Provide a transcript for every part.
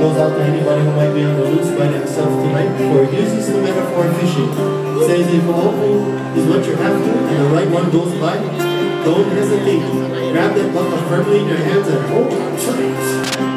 goes out to anybody who might be on the loose by themselves tonight for uses the metaphor fishing. Says if open is what you're after and the right one goes by, don't hesitate. Grab that bucket firmly in your hands and hold on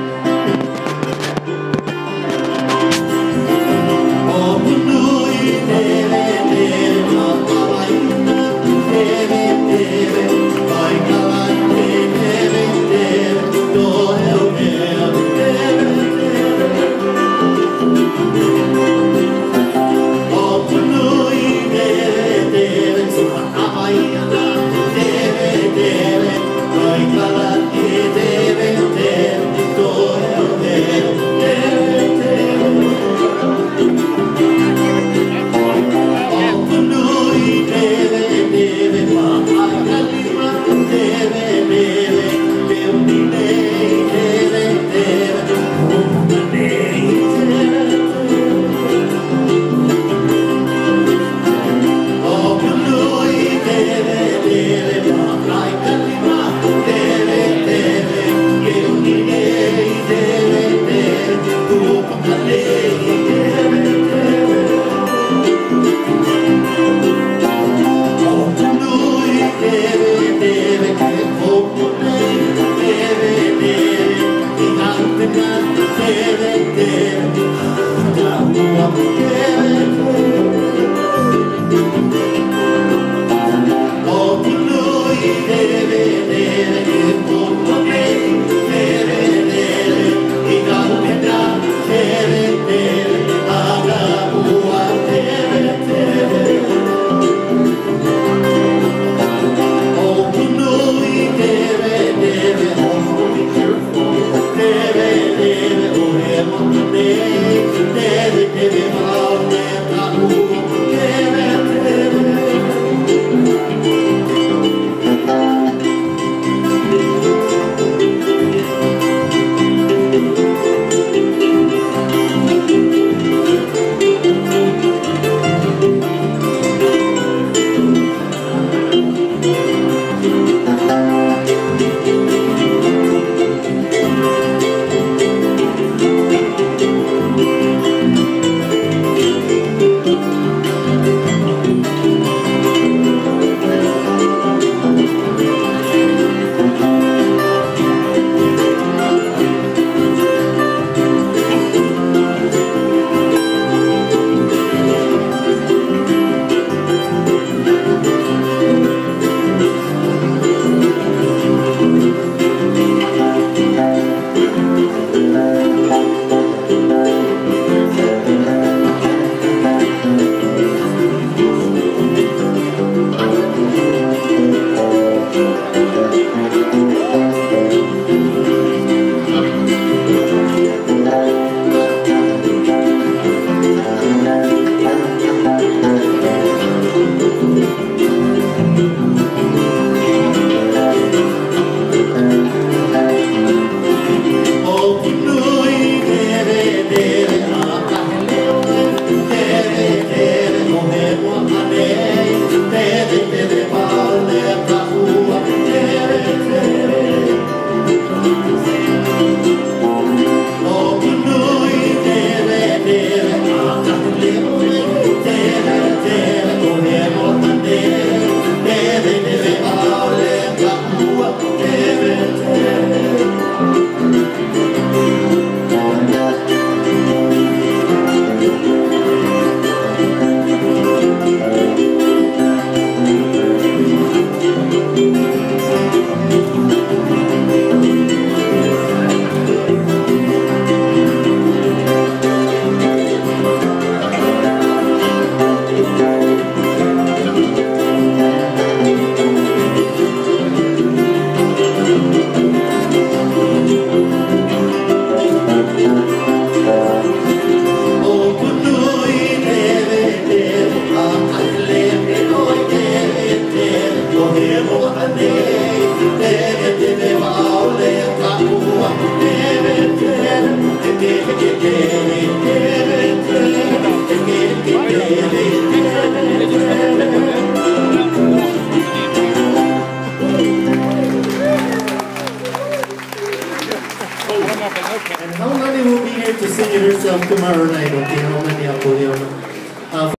tight. And how many will be here to sing it herself tomorrow night, okay? How many